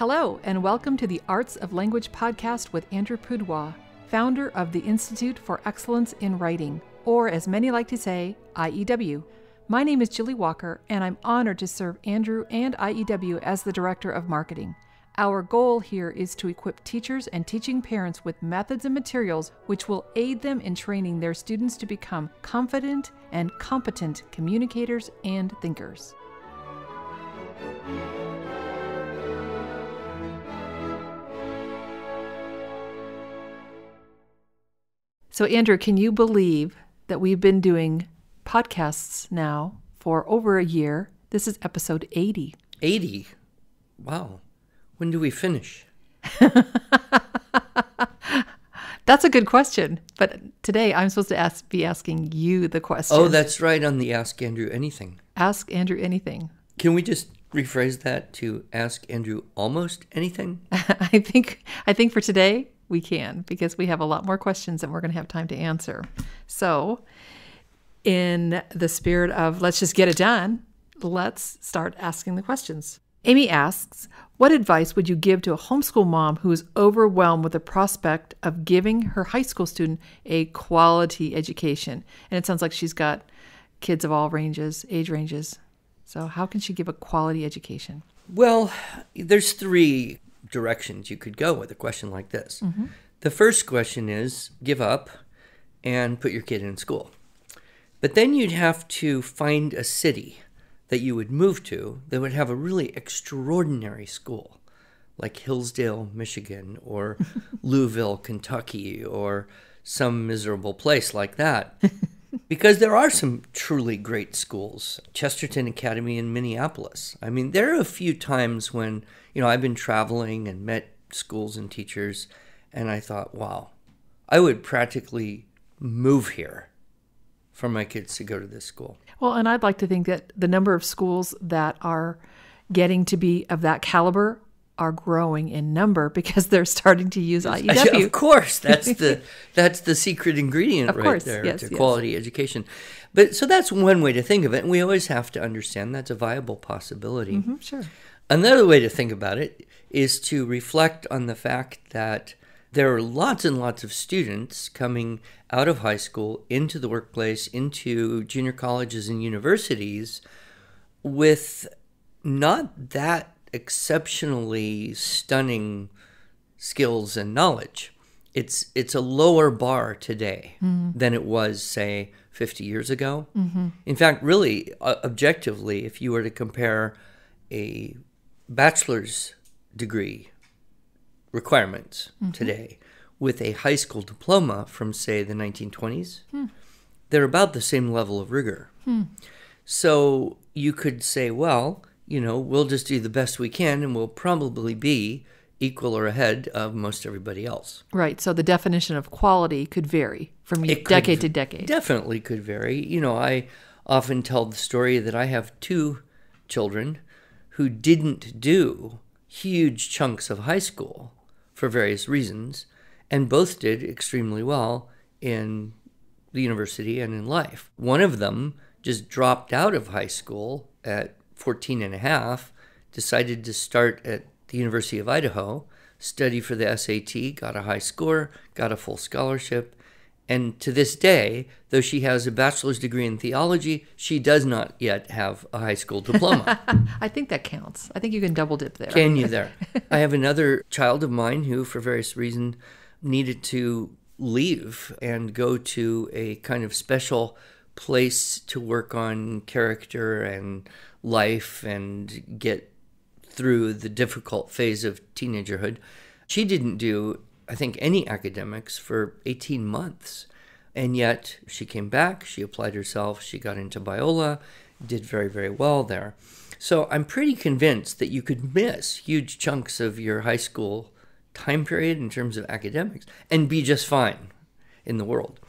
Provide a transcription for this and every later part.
Hello, and welcome to the Arts of Language podcast with Andrew Pudewa, founder of the Institute for Excellence in Writing, or as many like to say, IEW. My name is Julie Walker, and I'm honored to serve Andrew and IEW as the Director of Marketing. Our goal here is to equip teachers and teaching parents with methods and materials which will aid them in training their students to become confident and competent communicators and thinkers. So, Andrew, can you believe that we've been doing podcasts now for over a year? This is episode 80. 80? Wow. When do we finish? That's a good question. But today I'm supposed to ask, be asking you the question. Oh, that's right on the Ask Andrew Anything. Ask Andrew anything. Can we just rephrase that to Ask Andrew almost anything? I think I think for today we can because we have a lot more questions than we're going to have time to answer. So, in the spirit of let's just get it done, let's start asking the questions. Amy asks, What advice would you give to a homeschool mom who is overwhelmed with the prospect of giving her high school student a quality education? And it sounds like she's got kids of all ranges, age ranges. So, how can she give a quality education? Well, there's three directions you could go with a question like this. Mm-hmm. The first question is give up and put your kid in school. But then you'd have to find a city that you would move to that would have a really extraordinary school, like Hillsdale, Michigan, or Louisville, Kentucky, or some miserable place like that. because there are some truly great schools. Chesterton Academy in Minneapolis. I mean, there are a few times when, you know, I've been traveling and met schools and teachers, and I thought, wow, I would practically move here for my kids to go to this school. Well, and I'd like to think that the number of schools that are getting to be of that caliber are growing in number because they're starting to use IEW. Of course, that's the that's the secret ingredient Of right course, there yes, to yes. quality education. But so that's one way to think of it, and we always have to understand that's a viable possibility. Mhm, sure. Another way to think about it is to reflect on the fact that there are lots and lots of students coming out of high school into the workplace, into junior colleges and universities with not that exceptionally stunning skills and knowledge. It's it's a lower bar today mm-hmm. than it was say 50 years ago. Mm-hmm. In fact, really uh, objectively if you were to compare a bachelor's degree requirements mm-hmm. today with a high school diploma from say the 1920s, hmm. they're about the same level of rigor. Hmm. So you could say, well, you know, we'll just do the best we can and we'll probably be equal or ahead of most everybody else. Right. So the definition of quality could vary from It decade v- to decade. Definitely could vary. You know, I often tell the story that I have two children who didn't do huge chunks of high school for various reasons, and both did extremely well in the university and in life. One of them just dropped out of high school at 14 and a half, decided to start at the University of Idaho, study for the SAT, got a high score, got a full scholarship, and to this day, though she has a bachelor's degree in theology, she does not yet have a high school diploma. I think that counts. I think you can double dip there. Can you there? I have another child of mine who, for various reasons, needed to leave and go to a kind of special place to work on character and life and get through the difficult phase of teenagerhood. She didn't do, I think, any academics for 18 months. And yet she came back, she applied herself, she got into Biola, did very, very well there. So I'm pretty convinced that you could miss huge chunks of your high school time period in terms of academics and be just fine in the world.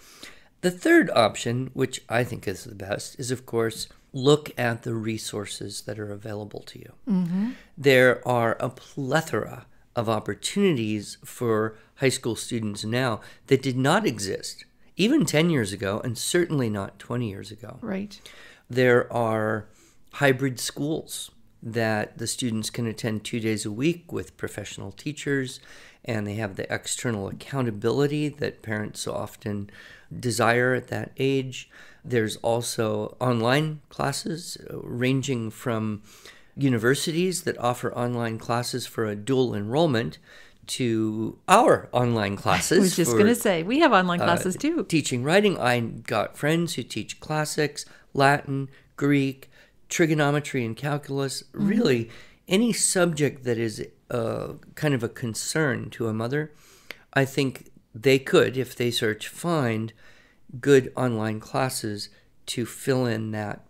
The third option, which I think is the best, is of course look at the resources that are available to you. Mm-hmm. There are a plethora of opportunities for high school students now that did not exist even 10 years ago and certainly not 20 years ago. Right. There are hybrid schools that the students can attend two days a week with professional teachers, and they have the external accountability that parents so often desire at that age. There's also online classes uh, ranging from universities that offer online classes for a dual enrollment to our online classes. I was just going to say, we have online uh, classes too. Teaching writing. I got friends who teach classics, Latin, Greek, trigonometry, and calculus. Mm-hmm. Really, any subject that is uh, kind of a concern to a mother, I think they could, if they search, find good online classes to fill in that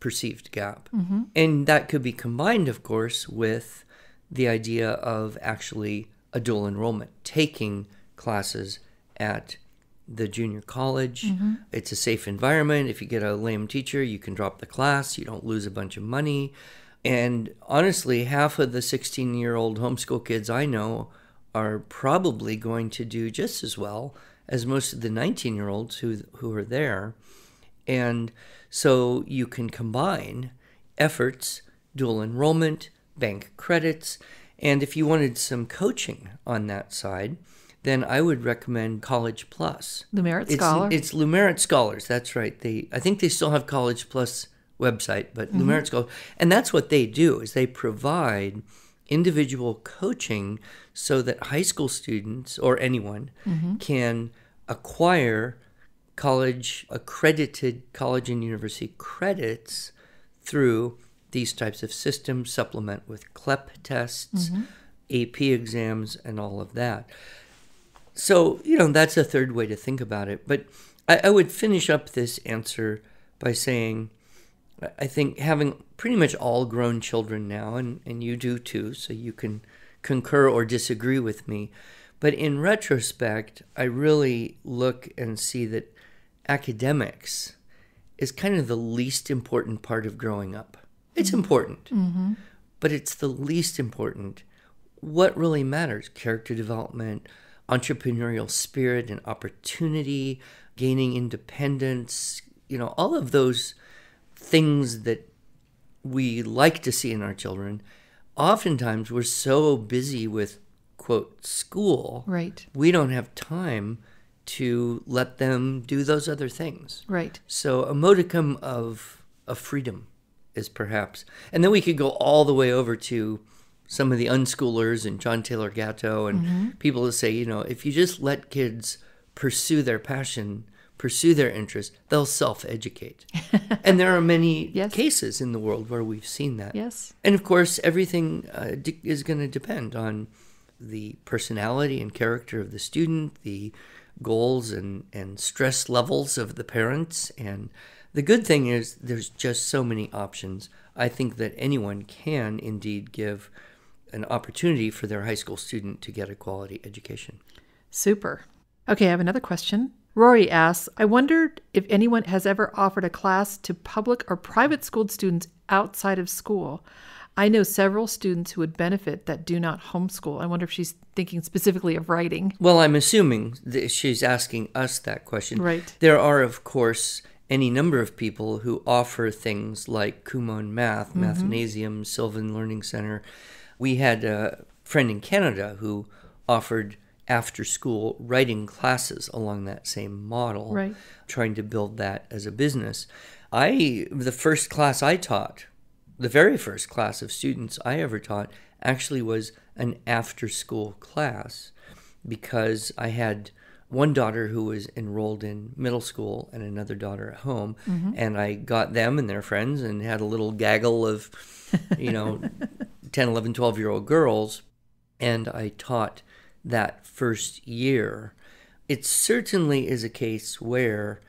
perceived gap. Mm-hmm. And that could be combined, of course, with the idea of actually a dual enrollment, taking classes at the junior college. Mm-hmm. It's a safe environment. If you get a lame teacher, you can drop the class, you don't lose a bunch of money. And honestly, half of the 16 year old homeschool kids I know are probably going to do just as well as most of the 19 year olds who, who are there. And so you can combine efforts, dual enrollment, bank credits, and if you wanted some coaching on that side, then I would recommend College Plus. Lumerit It's, Scholar. it's Lumerit Scholars. That's right. They I think they still have College Plus website, but mm-hmm. Lumerit Scholars, and that's what they do is they provide individual coaching so that high school students or anyone mm-hmm. can acquire college accredited college and university credits through these types of systems supplement with clep tests mm-hmm. ap exams and all of that. So you know that's a third way to think about it. But i, I would finish up this answer by saying I- think having pretty much all grown children now and, and you do too so you can concur or disagree with me but in retrospect i really look and see that academics is kind of the least important part of growing up. It's mm-hmm. important, mm-hmm. but it's the least important. What really matters character development, entrepreneurial spirit and opportunity, gaining independence, you know, all of those things that we like to see in our children. Oftentimes, we're so busy with, quote, school, right. we don't have time to let them do those other things. Right. So a modicum of of freedom is perhaps, and then we could go all the way over to some of the unschoolers and John Taylor Gatto and mm-hmm. people who say, you know, if you just let kids pursue their passion, pursue their interest, they'll self-educate. and there are many Yes. cases in the world where we've seen that. Yes. And of course, everything uh, is going to depend on the personality and character of the student, the goals and, and stress levels of the parents. And the good thing is, there's just so many options. I think that anyone can indeed give an opportunity for their high school student to get a quality education. Super. Okay, I have another question. Rory asks I wondered if anyone has ever offered a class to public or private schooled students outside of school. I know several students who would benefit that do not homeschool. I wonder if she's thinking specifically of writing. Well, I'm assuming that she's asking us that question. Right. There are, of course, any number of people who offer things like Kumon Math, mm-hmm. Mathnasium, Sylvan Learning Center. We had a friend in Canada who offered after school writing classes along that same model, Right. trying to build that as a business. I the first class I taught, the very first class of students I ever taught actually was an after school class because I had one daughter who was enrolled in middle school and another daughter at home mm-hmm. and I got them and their friends and had a little gaggle of you know 10 11 12 year old girls and I taught that first year it certainly is a case where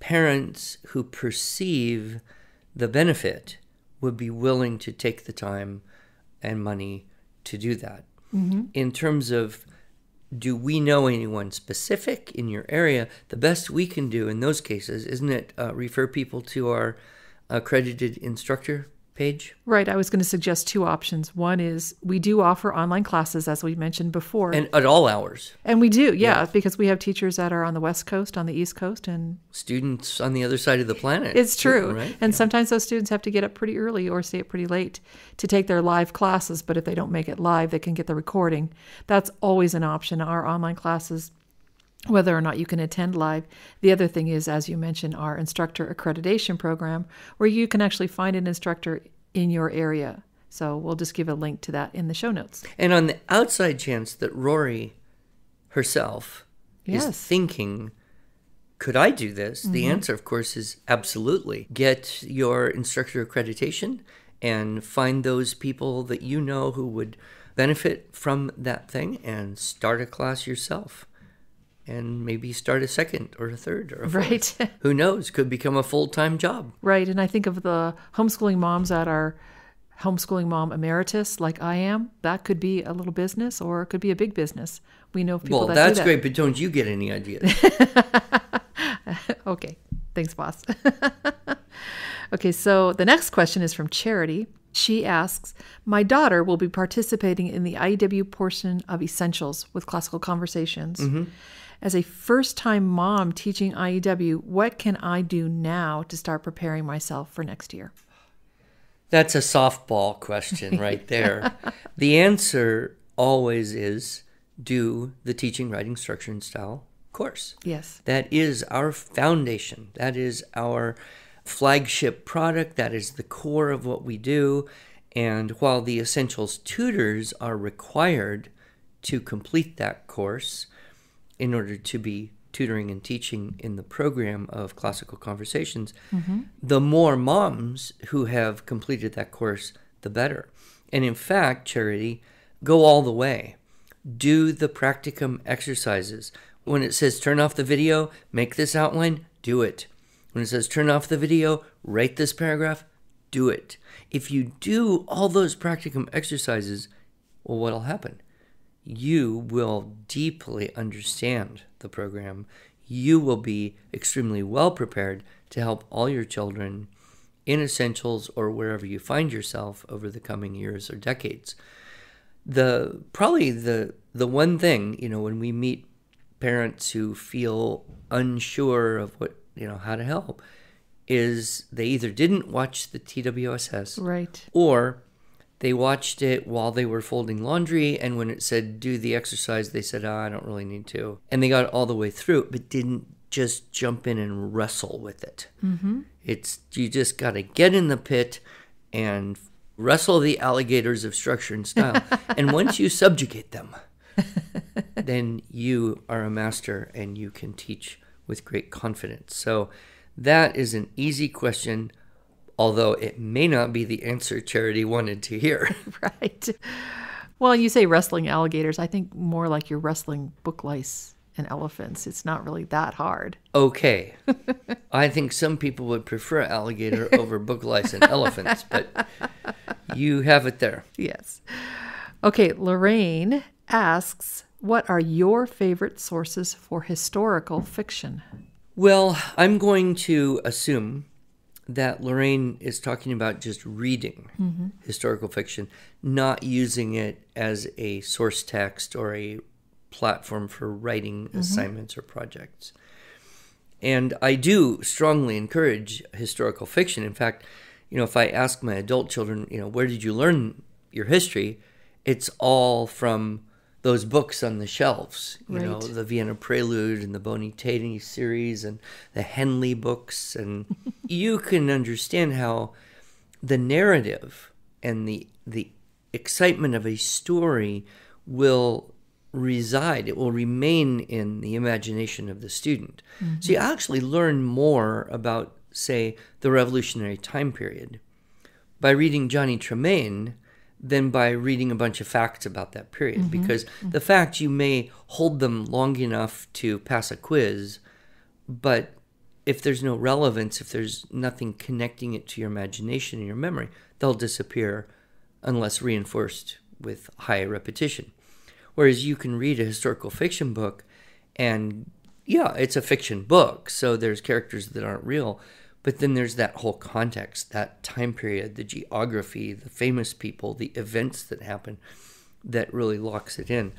parents who perceive the benefit would be willing to take the time and money to do that. In terms of do we know anyone specific in your area? The best we can do in those cases, isn't it, uh, refer people to our accredited instructor page. Right. I was going to suggest two options. One is we do offer online classes, as we mentioned before. And at all hours. And we do, yeah, because we have teachers that are on the West Coast, on the East Coast, and Students on the other side of the planet. it's true. Right? And sometimes those students have to get up pretty early or stay up pretty late to take their live classes. But if they don't make it live, they can get the recording. That's always an option. Our online classes, whether or not you can attend live. The other thing is, as you mentioned, our instructor accreditation program, where you can actually find an instructor in your area. So we'll just give a link to that in the show notes. And on the outside chance that Rory herself is thinking, could I do this? The Mm-hmm. answer, of course, is absolutely. Get your instructor accreditation and find those people that you know who would benefit from that thing and start a class yourself. And maybe start a second or a third or a fourth. Right. Who knows? Could become a full time job. Right. And I think of the homeschooling moms that are homeschooling mom emeritus, like I am. That could be a little business or it could be a big business. We know people Well, that that's do that. great, but don't you get any ideas? Okay. Thanks, boss. okay. So the next question is from Charity. She asks My daughter will be participating in the IEW portion of Essentials with Classical Conversations. Mm-hmm. As a first time mom teaching IEW, what can I do now to start preparing myself for next year? That's a softball question right there. the answer always is do the teaching, writing, structure, and style course. Yes. That is our foundation. That is our flagship product. That is the core of what we do. And while the essentials tutors are required to complete that course in order to be tutoring and teaching in the program of classical conversations, mm-hmm. the more moms who have completed that course, the better. And in fact, Charity, go all the way. Do the practicum exercises. When it says turn off the video, make this outline, do it. When it says turn off the video, write this paragraph, do it. If you do all those practicum exercises, well, what'll happen? You will deeply understand the program. You will be extremely well prepared to help all your children in essentials or wherever you find yourself over the coming years or decades. The probably the the one thing, you know, when we meet parents who feel unsure of what, you know, how to help is they either didn't watch the TWSS Right. or they watched it while they were folding laundry and when it said do the exercise they said oh, i don't really need to. And they got all the way through it but didn't just jump in and wrestle with it. Mm-hmm. it's you just got to get in the pit and wrestle the alligators of structure and style. And once you subjugate them then you are a master and you can teach with great confidence. So that is an easy question although it may not be the answer Charity wanted to hear. Right. Well, you say wrestling alligators. I think more like you're wrestling book lice and elephants. It's not really that hard. Okay. I think some people would prefer alligator over book lice and elephants, but you have it there. Yes. Okay, Lorraine asks, what are your favorite sources for historical fiction? Well, I'm going to assume that Lorraine is talking about just reading mm-hmm. historical fiction, not using it as a source text or a platform for writing mm-hmm. assignments or projects. And I do strongly encourage historical fiction. In fact, you know, if I ask my adult children, you know, where did you learn your history? It's all from those books on the shelves, you know, the Vienna Prelude and the Bonitatini series and the Henty books. And you can understand how the narrative and the, the excitement of a story will reside, it will remain in the imagination of the student. So you mm-hmm. actually learn more about, say, the revolutionary time period by reading Johnny Tremain than by reading a bunch of facts about that period. Mm-hmm. Because mm-hmm. the facts you may hold them long enough to pass a quiz but if there's no relevance if there's nothing connecting it to your imagination and your memory they'll disappear unless reinforced with high repetition. Whereas you can read a historical fiction book and yeah it's a fiction book so there's characters that aren't real But then there's that whole context, that time period, the geography, the famous people, the events that happen that really locks it in.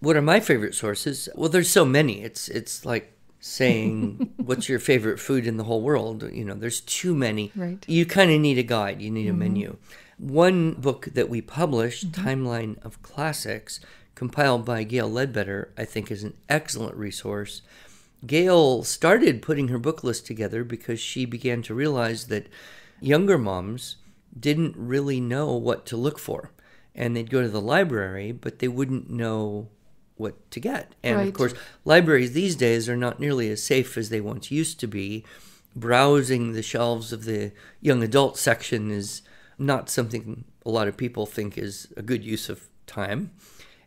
What are my favorite sources? Well, there's so many. It's it's like saying what's your favorite food in the whole world. You know, there's too many. Right. You kind of need a guide. You need a mm-hmm. menu. One book that we published, mm-hmm. Timeline of Classics, compiled by Gail Ledbetter, I think is an excellent resource. Gail started putting her book list together because she began to realize that younger moms didn't really know what to look for. And they'd go to the library, but they wouldn't know what to get. And Right. of course, libraries these days are not nearly as safe as they once used to be. Browsing the shelves of the young adult section is not something a lot of people think is a good use of time.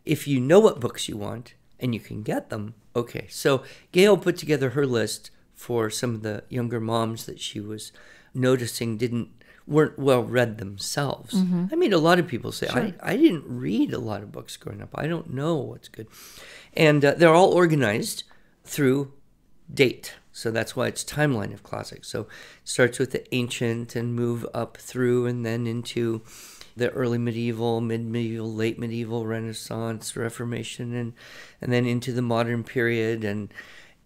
If you know what books you want and you can get them, okay. So Gail put together her list for some of the younger moms that she was noticing didn't weren't well read themselves. I mean, a lot of people say, I, I didn't read a lot of books growing up. I don't know what's good. And uh, they're all organized through date. So that's why it's timeline of classics. So it starts with the ancient and move up through and then into the early medieval, mid medieval, late medieval, Renaissance, Reformation, and and then into the modern period. And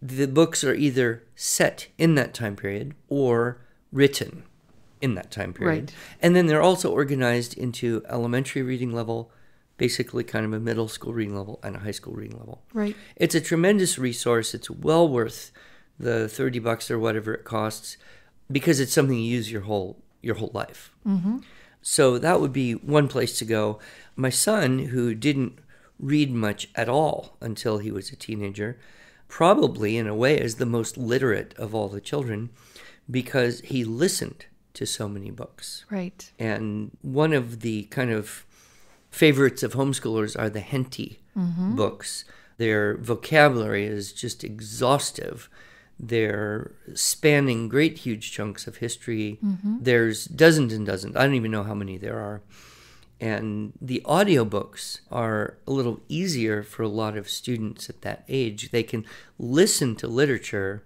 the books are either set in that time period or written in that time period. Right. And then they're also organized into elementary reading level, basically kind of a middle school reading level, and a high school reading level. Right. It's a tremendous resource. It's well worth the 30 bucks or whatever it costs because it's something you use your whole your whole life. Mm-hmm. So that would be one place to go. My son, who didn't read much at all until he was a teenager, probably in a way is the most literate of all the children because he listened to so many books. Right. And one of the kind of favorites of homeschoolers are the Henty mm-hmm. books. Their vocabulary is just exhaustive. They're spanning great, huge chunks of history. Mm-hmm. There's dozens and dozens. I don't even know how many there are. And the audiobooks are a little easier for a lot of students at that age. They can listen to literature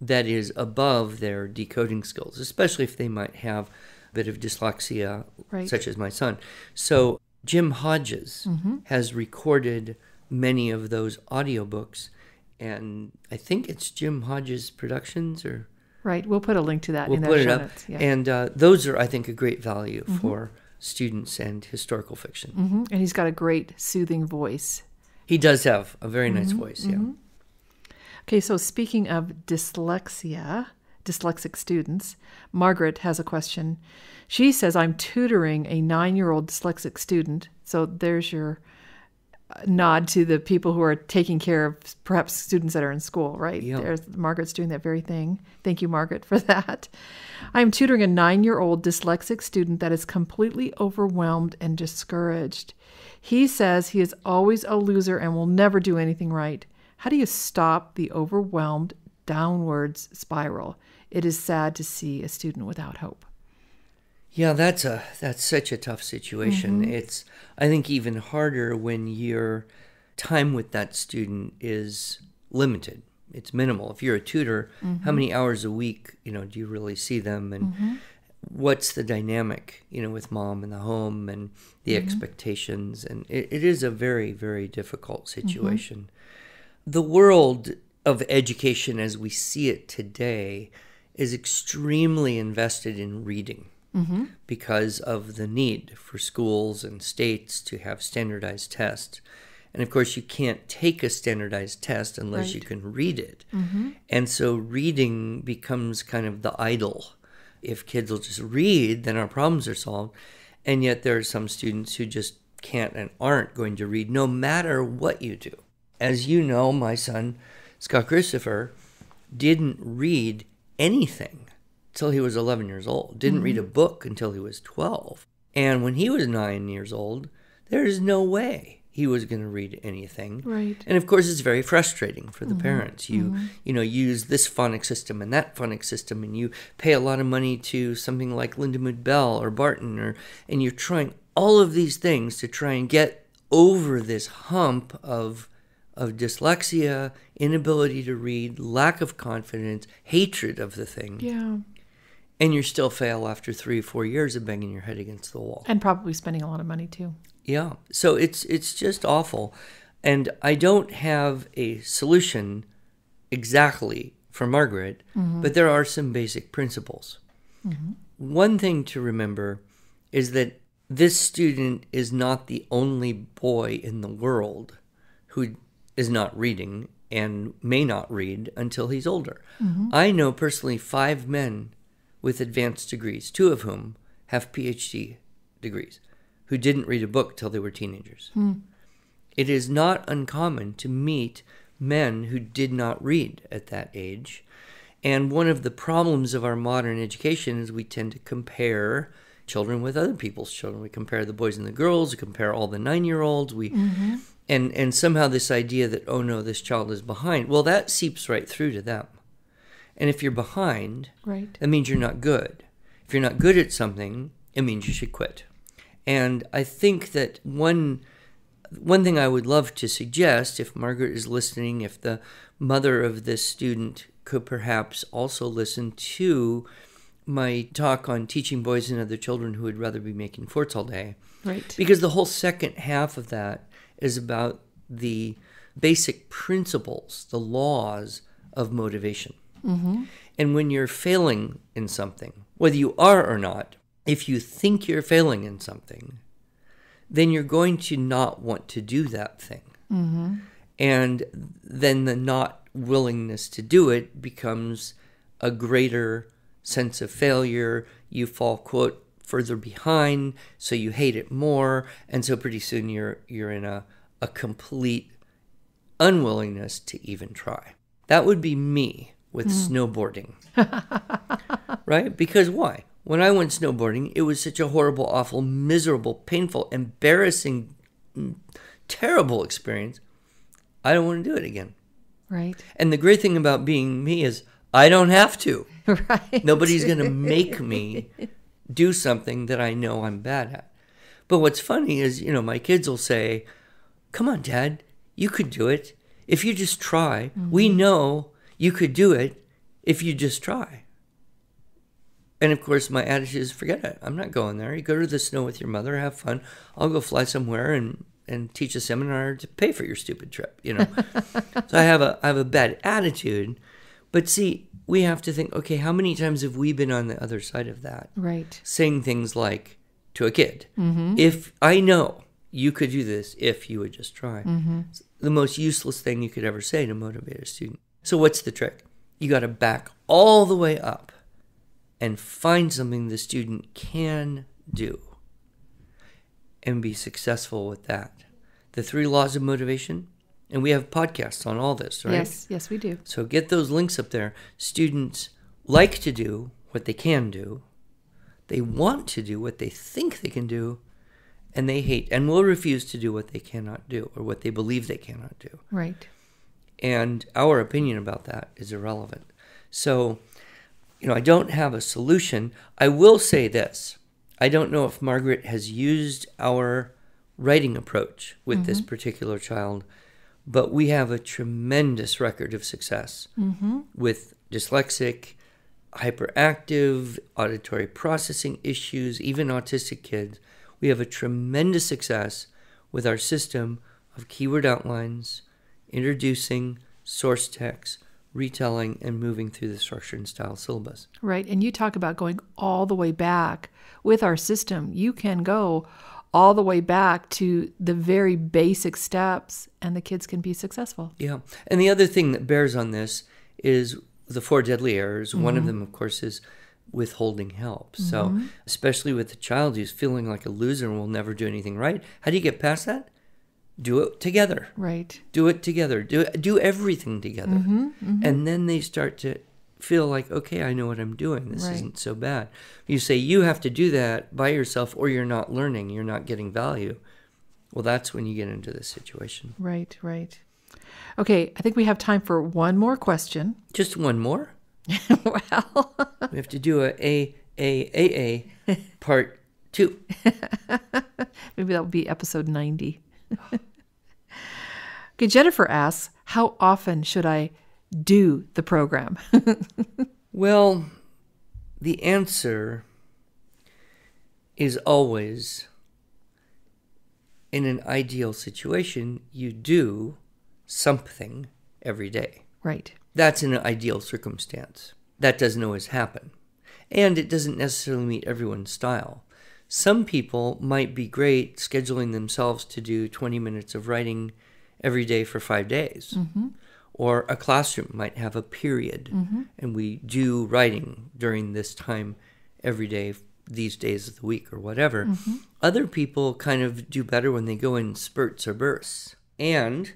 that is above their decoding skills, especially if they might have a bit of dyslexia, Right. such as my son. So Jim Hodges mm-hmm. has recorded many of those audiobooks, and I think it's Jim Hodges Productions, or Right. We'll put a link to that we'll in put it up. notes. Yeah. And uh, those are, I think, a great value for students and historical fiction. Mhm. And he's got a great soothing voice. He does have a very nice voice, yeah. Okay, so speaking of dyslexia, dyslexic students, Margaret has a question. She says, I'm tutoring a nine year old dyslexic student. So there's your nod to the people who are taking care of perhaps students that are in school, right? Yeah. There's Margaret's doing that very thing. Thank you, Margaret, for that. I'm tutoring a nine year old dyslexic student that is completely overwhelmed and discouraged. He says he is always a loser and will never do anything right. How do you stop the overwhelmed downwards spiral? It is sad to see a student without hope. Yeah, that's a that's such a tough situation. Mm-hmm. It's I think even harder when your time with that student is limited. It's minimal. If you're a tutor, how mm-hmm. many hours a week, you know, do you really see them and mm-hmm. what's the dynamic, you know, with mom and the home and the expectations and it, it is a very very difficult situation. The world of education as we see it today is extremely invested in reading Mm-hmm. because of the need for schools and states to have standardized tests. And of course, you can't take a standardized test unless you can read it. Mm-hmm. And so reading becomes kind of the idol. If kids will just read, then our problems are solved. And yet, there are some students who just can't and aren't going to read no matter what you do. As you know, my son, Scott Christopher, didn't read anything till he was 11 years old, didn't read a mm-hmm. book until he was 12. And when he was nine years old, there's no way he was going to read anything. Right. And of course, it's very frustrating for the mm-hmm. parents. You, mm-hmm. you know, use this phonics system and that phonics system, and you pay a lot of money to something like Lindamood Bell or Barton, or and you're trying all of these things to try and get over this hump of of dyslexia, inability to read, lack of confidence, hatred of the thing. Yeah. And you still fail after three or four years of banging your head against the wall. And probably spending a lot of money too. Yeah. So it's it's just awful. And I don't have a solution exactly for Margaret, mm-hmm. but there are some basic principles. Mm-hmm. One thing to remember is that this student is not the only boy in the world who is not reading and may not read until he's older. Mm-hmm. I know personally five men with advanced degrees, two of whom have PhD degrees, who didn't read a book till they were teenagers. Hmm. It is not uncommon to meet men who did not read at that age. And one of the problems of our modern education is we tend to compare children with other people's children. We compare the boys and the girls, we compare all the nine year olds. We mm-hmm. and and somehow this idea that oh no, this child is behind. Well, that seeps right through to them. And if you're behind, Right. that means you're not good. If you're not good at something, it means you should quit. And I think that one one thing I would love to suggest, if Margaret is listening, if the mother of this student could perhaps also listen to my talk on teaching boys and other children who would rather be making forts all day, Right. because the whole second half of that is about the basic principles, the laws of motivation. Mm-hmm. And when you're failing in something, whether you are or not, if you think you're failing in something, then you're going to not want to do that thing. Mm-hmm. And then the not willingness to do it becomes a greater sense of failure. You fall, quote, further behind, so you hate it more. And so pretty soon you're you're in a, a complete unwillingness to even try. That would be me with snowboarding. right? Because why? When I went snowboarding, it was such a horrible, awful, miserable, painful, embarrassing, mm, terrible experience. I don't want to do it again. Right. And the great thing about being me is I don't have to. Right. Nobody's going to make me do something that I know I'm bad at. But what's funny is, you know, my kids will say, Come on, Dad, you could do it. If you just try, we know you could do it if you just try. And of course, my attitude is forget it. I'm not going there. You go to the snow with your mother, have fun. I'll go fly somewhere and, and teach a seminar to pay for your stupid trip, you know. so I have a I have a bad attitude. But see, we have to think, okay, how many times have we been on the other side of that? Right. Saying things like to a kid, mm-hmm. if I know you could do this if you would just try. It's the most useless thing you could ever say to motivate a student. So what's the trick? You got to back all the way up and find something the student can do and be successful with that. The three laws of motivation, and we have podcasts on all this, right? Yes. Yes, we do. So get those links up there. Students like to do what they can do. They want to do what they think they can do, and they hate and will refuse to do what they cannot do or what they believe they cannot do. Right. And our opinion about that is irrelevant. So, you know, I don't have a solution. I will say this I don't know if Margaret has used our writing approach with this mm-hmm. particular child, but we have a tremendous record of success mm-hmm. with dyslexic, hyperactive, auditory processing issues, even autistic kids. We have a tremendous success with our system of keyword outlines, introducing source text, retelling, and moving through the structure and style syllabus. Right. And you talk about going all the way back with our system. You can go all the way back to the very basic steps, and the kids can be successful. Yeah. And the other thing that bears on this is the four deadly errors. One of mm-hmm. them, of course, is withholding help. So, mm-hmm. especially with a child who's feeling like a loser and will never do anything right, how do you get past that? Do it together. Right. Do it together. Do do everything together. Mm-hmm, mm-hmm. And then they start to feel like, okay, I know what I'm doing. This Right. isn't so bad. You say you have to do that by yourself or you're not learning, you're not getting value. Well, that's when you get into this situation. Right. Right. Okay. I think we have time for one more question. Just one more. well, We have to do a A A A A part two. maybe that will be episode 90. okay. Jennifer asks, How often should I do the program? Well, the answer is always in an ideal situation, you do something every day. Right. That's an ideal circumstance. That doesn't always happen. And it doesn't necessarily meet everyone's style. Some people might be great scheduling themselves to do 20 minutes of writing every day for five days. Mm-hmm. Or a classroom might have a period, and we do writing during this time every day, these days of the week, or whatever. Other people kind of do better when they go in spurts or bursts. And,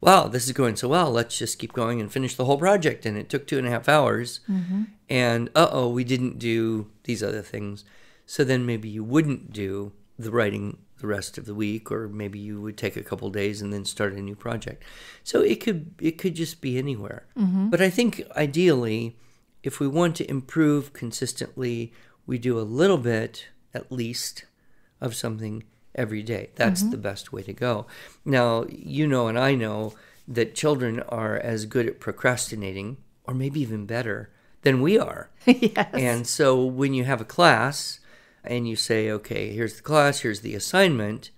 wow, this is going so well, let's just keep going and finish the whole project. And it took two and a half hours. And, uh oh, we didn't do these other things. So then maybe you wouldn't do the writing the rest of the week or maybe you would take a couple days and then start a new project. So it could it could just be anywhere. Mm-hmm. But i think ideally if we want to improve consistently we do a little bit at least of something every day. That's mm-hmm. the best way to go. Now you know and i know that children are as good at procrastinating or maybe even better than we are. Yes. and so when you have a class and you say, okay, here's the class, here's the assignment,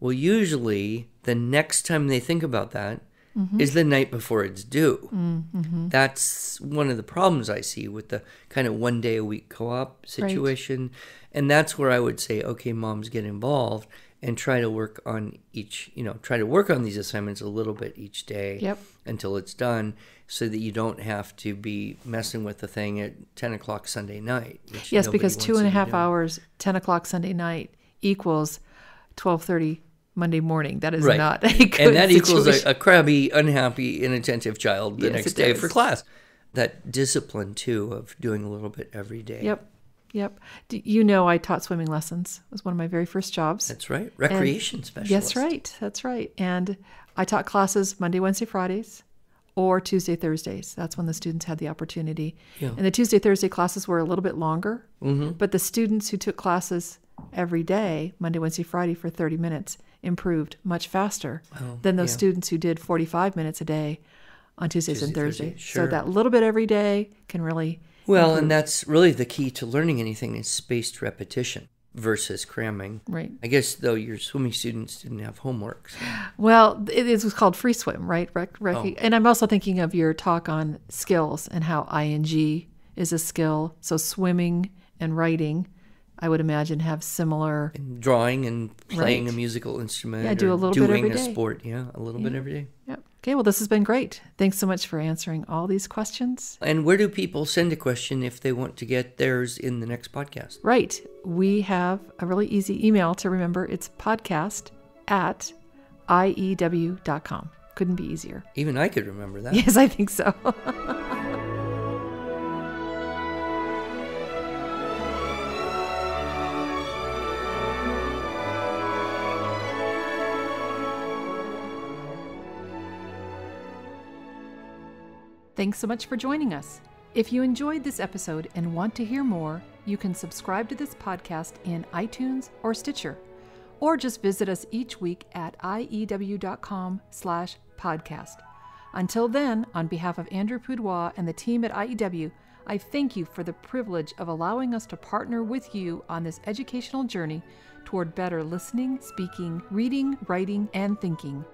well, usually the next time they think about that mm-hmm. is the night before it's due. Mm-hmm. That's one of the problems I see with the kind of one day a week co op situation. And that's where I would say, okay, moms get involved and try to work on each, you know, try to work on these assignments a little bit each day Yep. until it's done so that you don't have to be messing with the thing at 10 o'clock Sunday night. Yes, because two and a half hours, ten o'clock Sunday night equals twelve thirty Monday morning. That is Right. not a good and that equals a, a crabby, unhappy, inattentive child the Yes, next day does. for class. That discipline too of doing a little bit every day. Yep, yep. D- You know, I taught swimming lessons. It was one of my very first jobs. That's right. Recreation specialist. Yes, right. That's right. And I taught classes Monday, Wednesday, Fridays, or Tuesday, Thursdays. That's when the students had the opportunity. Yeah. And the Tuesday, Thursday classes were a little bit longer. Mm-hmm. But the students who took classes every day, Monday, Wednesday, Friday, for 30 minutes, improved much faster than those Oh, yeah. students who did 45 minutes a day on Tuesdays and Tuesday, Thursday, Thursdays. sure. So that little bit every day can really. Well, mm-hmm. and that's really the key to learning anything is spaced repetition versus cramming. Right. I guess though your swimming students didn't have homework. so- Well, it was called free swim, right? Rec, rec, Oh. And I'm also thinking of your talk on skills and how ing is a skill. So swimming and writing, I would imagine, have similar. And drawing and playing Right. a musical instrument. Yeah, do a little bit doing a sport. Yeah, a little bit every day. Yep. Okay. Well, this has been great. Thanks so much for answering all these questions. And where do people send a question if they want to get theirs in the next podcast? Right. We have a really easy email to remember. It's podcast at iew.com. Couldn't be easier. Even I could remember that. Yes, I think so. Thanks so much for joining us. If you enjoyed this episode and want to hear more, you can subscribe to this podcast in iTunes or Stitcher, or just visit us each week at iew.com slash podcast. Until then, on behalf of Andrew Pudewa and the team at IEW, I thank you for the privilege of allowing us to partner with you on this educational journey toward better listening, speaking, reading, writing, and thinking.